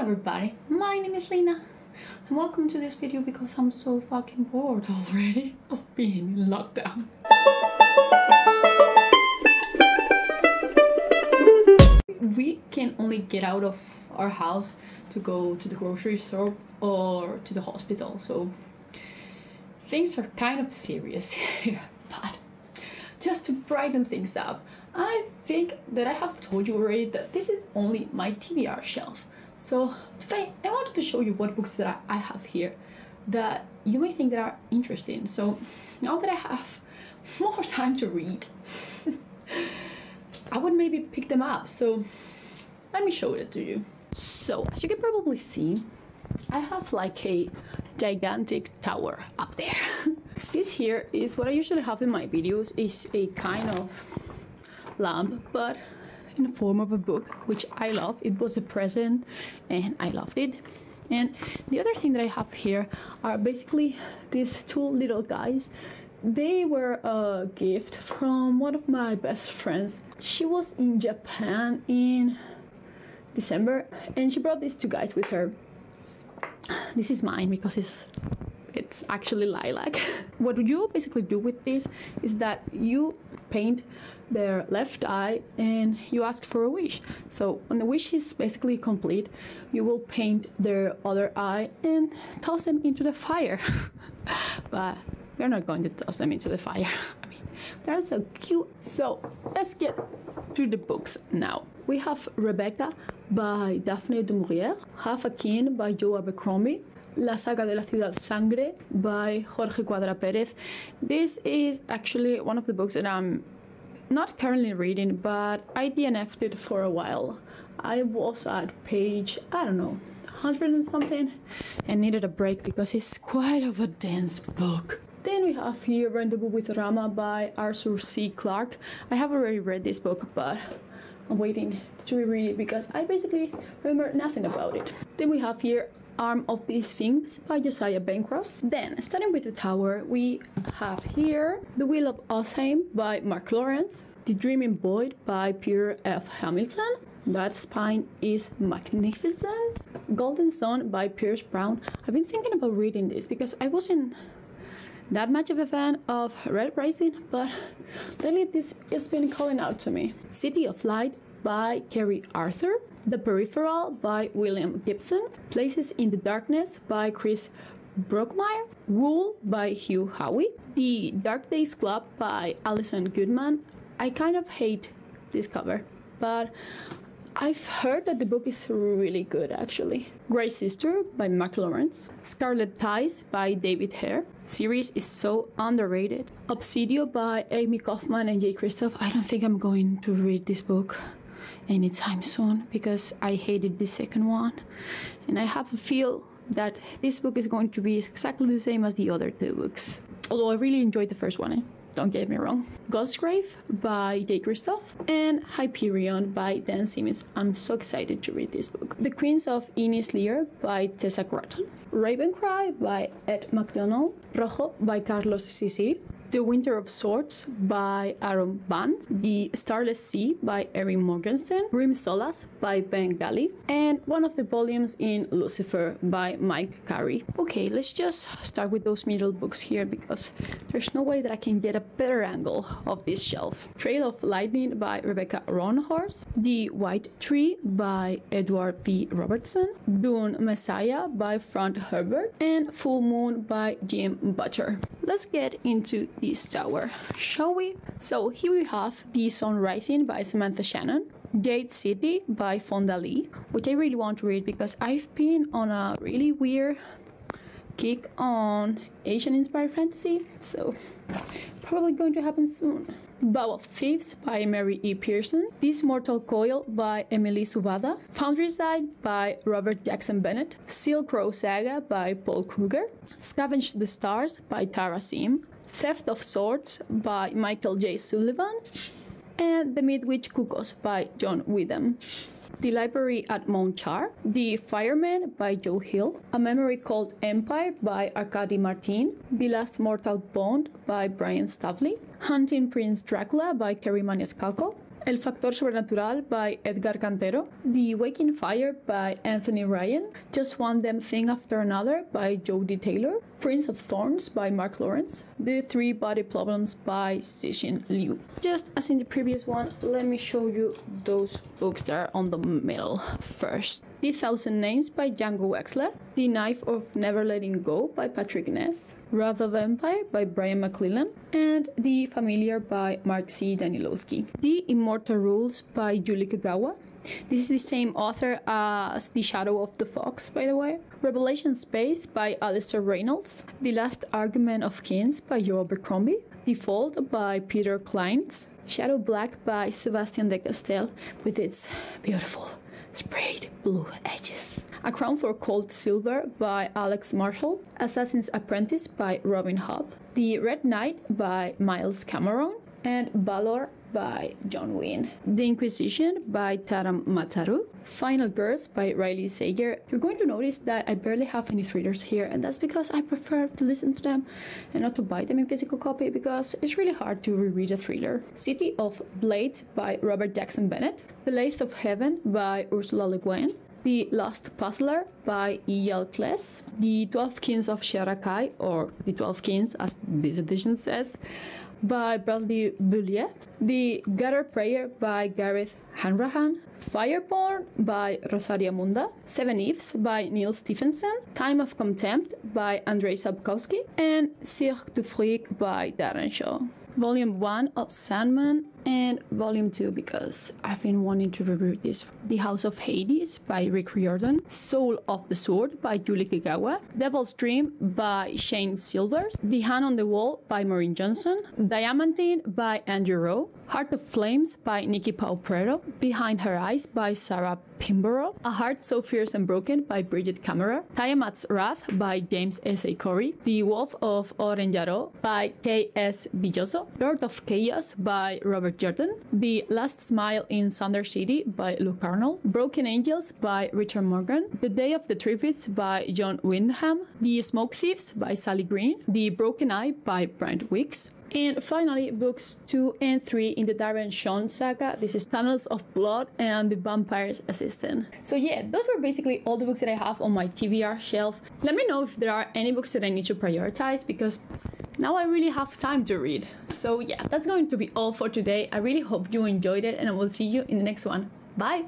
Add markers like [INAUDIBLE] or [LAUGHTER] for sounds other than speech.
everybody, my name is Lena and welcome to this video because I'm so fucking bored already of being in lockdown. We can only get out of our house to go to the grocery store or to the hospital, so things are kind of serious [LAUGHS] here, but just to brighten things up, I think that I have told you already that this is only my TBR shelf. So today I wanted to show you what books that I have here that you may think that are interesting. So now that I have [LAUGHS] more time to read, [LAUGHS] I would maybe pick them up. So let me show it to you. So as you can probably see, I have like a gigantic tower up there. [LAUGHS] this here is what I usually have in my videos is a kind of lamp, but in the form of a book, which I love. It was a present and I loved it. And the other thing that I have here are basically these two little guys. They were a gift from one of my best friends. She was in Japan in December and she brought these two guys with her. This is mine because it's it's actually lilac. [LAUGHS] what you basically do with this is that you paint their left eye and you ask for a wish. So when the wish is basically complete, you will paint their other eye and toss them into the fire. [LAUGHS] but we're not going to toss them into the fire. [LAUGHS] They're so cute. So let's get to the books now. We have Rebecca by Daphne du Maurier, Half a King by Joe Abercrombie, La Saga de la Ciudad Sangre by Jorge Cuadra Perez. This is actually one of the books that I'm not currently reading, but I DNF'd it for a while. I was at page, I don't know, 100 and something, and needed a break because it's quite of a dense book. Then we have here Rendezvous with Rama by Arthur C. Clarke. I have already read this book, but I'm waiting to reread it because I basically remember nothing about it. Then we have here Arm of the Sphinx by Josiah Bancroft. Then, starting with the tower, we have here The Wheel of Osheim by Mark Lawrence, The Dreaming Void by Peter F. Hamilton. That spine is magnificent. Golden Sun by Pierce Brown. I've been thinking about reading this because I wasn't that much of a fan of Red Rising, but lately this has been calling out to me. City of Light by Keri Arthur. The Peripheral by William Gibson, Places in the Darkness by Chris Brookmyre, Wool by Hugh Howey, The Dark Days Club by Alison Goodman. I kind of hate this cover, but I've heard that the book is really good actually. Grey Sister by Mark Lawrence, Scarlet Tides by David Hair. Series is so underrated. Obsidio by Amie Kaufman and Jay Kristoff. I don't think I'm going to read this book anytime soon because I hated the second one. And I have a feel that this book is going to be exactly the same as the other two books. Although I really enjoyed the first one. Eh? Don't get me wrong. Godsgrave by Jay Kristoff and Hyperion by Dan Simmons. I'm so excited to read this book. The Queens of Innis Lear by Tessa Gratton. Ravencry by Ed McDonald. Rojo by Carlos Sisi. The Winter of Swords by Aaron Vance, The Starless Sea by Erin Morgenstern, Grim Solace by Ben Galley, and one of the volumes in Lucifer by Mike Carey. Okay, let's just start with those middle books here because there's no way that I can get a better angle of this shelf. Trail of Lightning by Rebecca Roanhorse, The White Tree by Edward P. Robertson, Dune Messiah by Frank Herbert, and Full Moon by Jim Butcher. Let's get into this tower, shall we? So here we have The Song Rising by Samantha Shannon, Jade City by Fonda Lee, which I really want to read because I've been on a really weird kick on Asian inspired fantasy, so probably going to happen soon. Vow of Thieves by Mary E. Pearson, This Mortal Coil by Emily Suvada, Foundryside by Robert Jackson Bennett, Steel Crow Saga by Paul Krueger, Scavenge the Stars by Tara Sim, Theft of Swords by Michael J. Sullivan, and The Midwich Cuckoos by John Wyndham. The Library at Mount Char, The Fireman by Joe Hill, A Memory Called Empire by Arkady Martine, The Last Mortal Bond by Brian Staveley, Hunting Prince Dracula by Kerri Maniscalco, El Factor Sobrenatural by Edgar Cantero, The Waking Fire by Anthony Ryan, Just One Damn Thing After Another by Jodi Taylor, Prince of Thorns by Mark Lawrence, The Three Body Problems by Cixin Liu. Just as in the previous one, let me show you those books that are on the middle first. The Thousand Names by Django Wexler, The Knife of Never Letting Go by Patrick Ness, Wrath of Empire by Brian McClellan, and The Familiar by Mark Z. Danielewski. The Immortal Rules by Julie Kagawa, this is the same author as The Shadow of the Fox, by the way. Revelation Space by Alastair Reynolds. The Last Argument of Kings by Joe Abercrombie. The Fold by Peter Clines. Shadow Black by Sebastian de Castell with its beautiful sprayed blue edges. A Crown for Cold Silver by Alex Marshall. Assassin's Apprentice by Robin Hobb. The Red Knight by Miles Cameron. And Valor by John Gwynne. The Inquisition by Taran Matharu. Final Girls by Riley Sager. You're going to notice that I barely have any thrillers here, and that's because I prefer to listen to them and not to buy them in physical copy because it's really hard to reread a thriller. City of Blades by Robert Jackson Bennett. The Lathe of Heaven by Ursula Le Guin. The Lost Puzzler by Eyal Kless, The Twelve Kings of Sharakhai, or The Twelve Kings as this edition says, by Bradley Beaulieu, The Gutter Prayer by Gareth Hanrahan, Fireborn by Rosaria Munda, Seven Eves by Neal Stephenson, Time of Contempt by Andrei Sapkowski, and Cirque du Freak by Darren Shan. Volume 1 of Sandman and Volume 2 because I've been wanting to review this. The House of Hades by Rick Riordan, Soul of the Sword by Julie Kagawa, Devil's Dream by Shayne Silvers, The Hand on the Wall by Maureen Johnson, Diamantine by Andrew Rowe, Heart of Flames by Nikki Pau Behind Her Eyes by Sarah Pinborough, A Heart So Fierce and Broken by Brigid Kemmerer, Tiamat's Wrath by James S. A. Corey, The Wolf of Oren-Yaro by K.S. Villoso, Lord of Chaos by Robert Jordan, The Last Smile in Thunder City by Luke Arnold, Broken Angels by Richard Morgan, The Day of the Triffids by John Wyndham, The Smoke Thieves by Sally Green, The Broken Eye by Brent Weeks, and finally, books 2 and 3 in the Darren Shan saga. This is Tunnels of Blood and The Vampire's Assistant. So yeah, those were basically all the books that I have on my TBR shelf. Let me know if there are any books that I need to prioritize because now I really have time to read. So yeah, that's going to be all for today. I really hope you enjoyed it and I will see you in the next one. Bye!